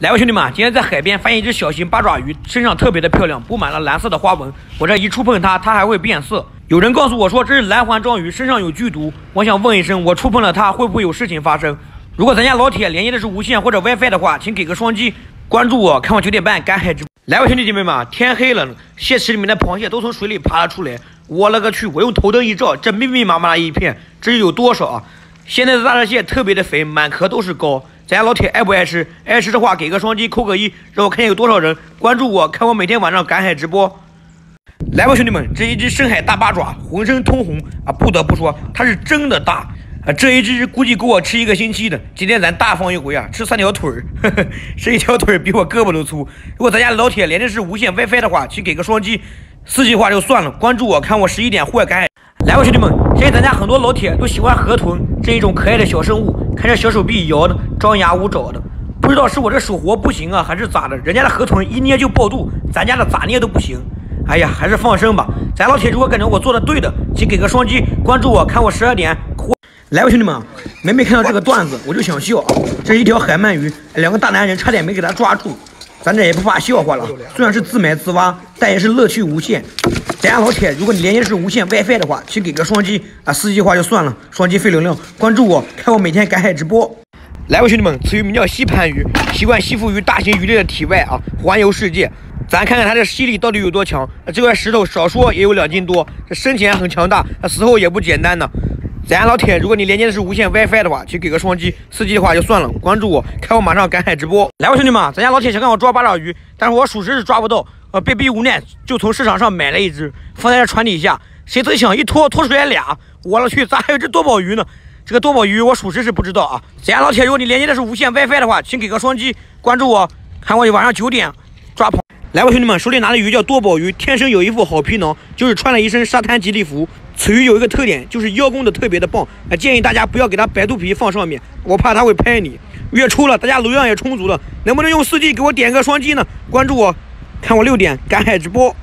来吧，兄弟们，今天在海边发现一只小型八爪鱼，身上特别的漂亮，布满了蓝色的花纹。我这一触碰它，它还会变色。有人告诉我说这是蓝环章鱼，身上有剧毒。我想问一声，我触碰了它，会不会有事情发生？如果咱家老铁连接的是无线或者 WiFi 的话，请给个双击，关注我，看我九点半赶海直播。来吧，兄弟姐妹们，天黑了，蟹池里面的螃蟹都从水里爬了出来。我勒个去！我用头灯一照，这密密麻麻的一片，这有多少啊？现在的大闸蟹特别的肥，满壳都是膏。咱家老铁爱不爱吃？爱吃的话给个双击，扣个一，让我看见有多少人关注我，看我每天晚上赶海直播。来吧，兄弟们，这一只深海大八爪，浑身通红啊！不得不说，它是真的大啊！这一只估计够我吃一个星期的。今天咱大放一回啊，吃三条腿儿，这一条腿比我胳膊都粗。如果咱家老铁连的是无线 WiFi 的话，请给个双击。四 G 话就算了，关注我，看我十一点户外赶海。来吧，兄弟们，现在咱家很多老铁都喜欢河豚这一种可爱的小生物，看这小手臂摇的，张牙舞爪的，不知道是我这手活不行啊，还是咋的？人家的河豚一捏就爆肚，咱家的咋捏都不行。哎呀，还是放生吧。咱老铁如果感觉我做的对的，请给个双击，关注我，看我十二点。来吧，兄弟们，每每看到这个段子，我就想笑。这是一条海鳗鱼，两个大男人差点没给它抓住。咱这也不怕笑话了，虽然是自买自挖，但也是乐趣无限。咱家老铁，如果你连接是无线 WiFi 的话，请给个双击啊，四 G 话就算了，双击费流量。关注我，看我每天赶海直播。来吧，兄弟们，此鱼名叫吸盘鱼，习惯吸附于大型鱼类的体外啊，环游世界。咱看看它的吸力到底有多强。这块石头少说也有两斤多，这生前很强大，它死后也不简单呢。咱家老铁，如果你连接的是无线 WiFi 的话，请给个双击；四 G 的话就算了。关注我，看我马上赶海直播。来吧，兄弟们，咱家老铁想看我抓八爪鱼，但是我属实是抓不到，呃，被逼无奈就从市场上买了一只，放在这船底下。谁曾想一拖拖出来俩，我了去，咋还有只多宝鱼呢？这个多宝鱼我属实是不知道啊。咱家老铁，如果你连接的是无线 WiFi 的话，请给个双击，关注我，看我晚上九点抓螃。来吧，兄弟们，手里拿的鱼叫多宝鱼，天生有一副好皮囊，就是穿了一身沙滩吉利服。此鱼有一个特点，就是邀功的特别的棒，啊，建议大家不要给它白肚皮放上面，我怕它会拍你。月初了，大家流量也充足了，能不能用四 G 给我点个双击呢？关注我，看我六点赶海直播。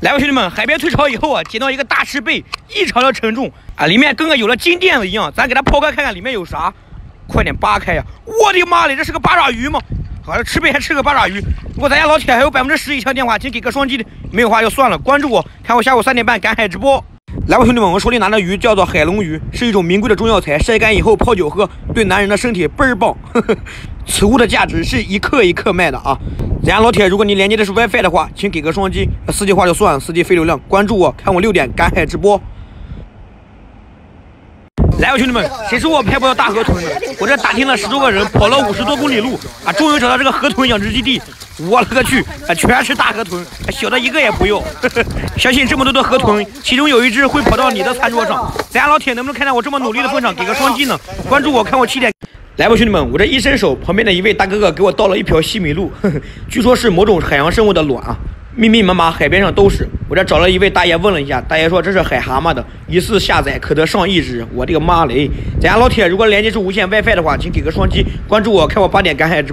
来吧，兄弟们，海边退潮以后啊，捡到一个大石贝，异常的沉重啊，里面跟个有了金垫子一样，咱给它抛开看看里面有啥，快点扒开呀！我的妈嘞，这是个八爪鱼吗？好像，吃贝还吃个八爪鱼。如果咱家老铁还有百分之十以上电话，请给个双击。没有话就算了，关注我，看我下午三点半赶海直播。来吧，兄弟们，我手里拿的鱼叫做海龙鱼，是一种名贵的中药材，晒干以后泡酒喝，对男人的身体倍儿棒。此物的价值是一克一克卖的啊。咱家老铁，如果你连接的是 WiFi 的话，请给个双击。四 G 话就算了，四 G 费流量。关注我，看我六点赶海直播。来吧，兄弟们，谁说我拍不到大河豚呢？我这打听了十多个人，跑了五十多公里路啊，终于找到这个河豚养殖基地。我勒个去，全是大河豚，小的一个也不要。相信这么多的河豚，其中有一只会跑到你的餐桌上。咱家老铁能不能看在我这么努力的份上，给个双击呢？关注我，看我七点。来吧，兄弟们，我这一伸手，旁边的一位大哥哥给我倒了一瓢西米露，据说是某种海洋生物的卵啊。密密麻麻，海边上都是。我这找了一位大爷问了一下，大爷说这是海蛤蟆的，一次下载可得上亿只。我的个妈嘞！咱家老铁，如果连接是无线 WiFi 的话，请给个双击，关注我，看我八点赶海直播。